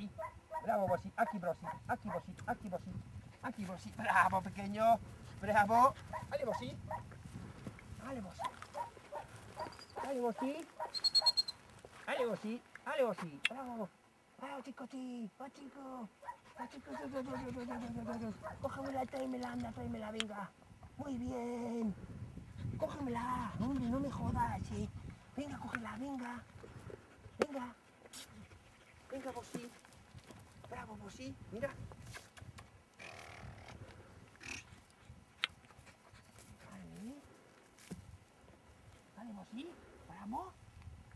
sí. Bravo, Bossi. Aquí, Bossi. Aquí, Bossi. Aquí, Bossi. Aquí, Bossi. Bravo, pequeño. Bravo. Dale, Bossi. Dale, Bossi. Dale, Bossi. Dale, Bossi. Dale, Bossi. Bravo. Bravo, chico, chico. Va, chico. Cógemela, tráemela, anda, tráemela, venga. Muy bien. Cógemela. Hombre, no me jodas, sí. Venga, cógela, venga. Venga. Venga, Bossi bravo, pues sí, mira. Ahí. Dale, Bosí, bravo,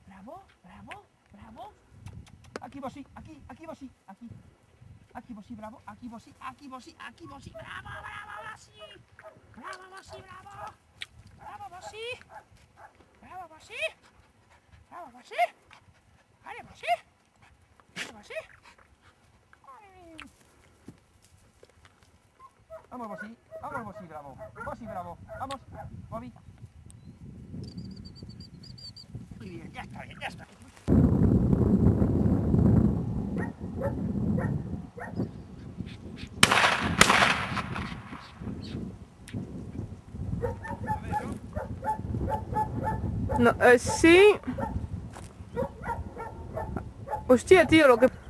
bravo, bravo, bravo. Aquí Bosí, aquí, aquí Bosí, aquí. Aquí Bosí, bravo, aquí Bosí, aquí Bosí, aquí Bosí, bravo, bravo, Bosí. Bravo, Bosí, bravo. Bravo, Bosí. Bravo, Bosí. Bravo, Bosí. Vale, Bosí. Vamos, Bossi. Vamos, Bossi, bravo. Bossi, bravo. Vamos, Bobby. Muy bien, ya está bien, ya está. No, eh, sí. Hostia, tío, lo que...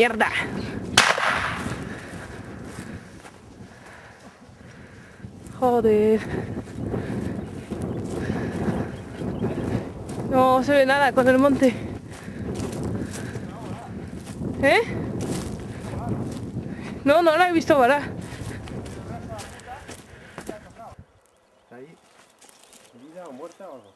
Mierda. Joder. No se ve nada con el monte. ¿Eh? No, no la he visto. ¿Herida o muerta o algo?